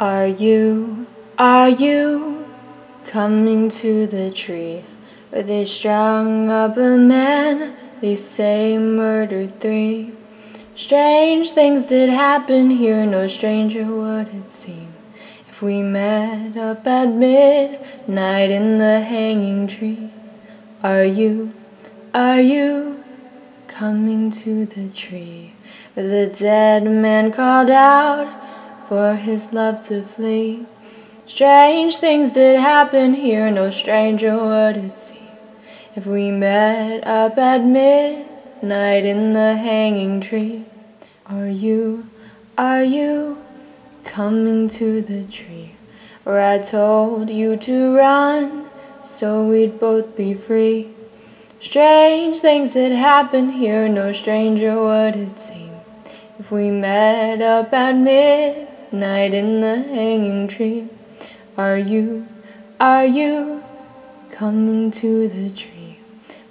Are you, are you coming to the tree where they strung up a man they say murdered three? Strange things did happen here, no stranger would it seem if we met up at midnight in the hanging tree. Are you, are you coming to the tree where the dead man called out? For his love to flee. Strange things did happen here, no stranger would it seem if we met up at midnight in the hanging tree. Are you, are you coming to the tree where I told you to run so we'd both be free? Strange things did happen here, no stranger would it seem if we met up at midnight night in the hanging tree. Are you, are you coming to the tree?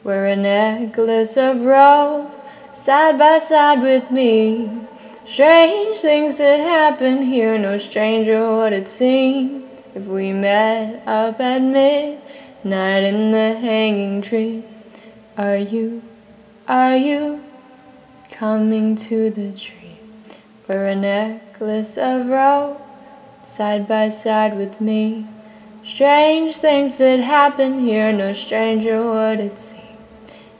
Wear a necklace of rope side by side with me. Strange things that happen here, no stranger would it seem if we met up at midnight in the hanging tree. Are you, are you coming to the tree? Wear a necklace of rope side by side with me. Strange things that happen here, no stranger would it seem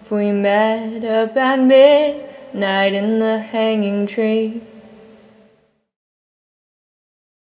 if we met up at midnight in the hanging tree.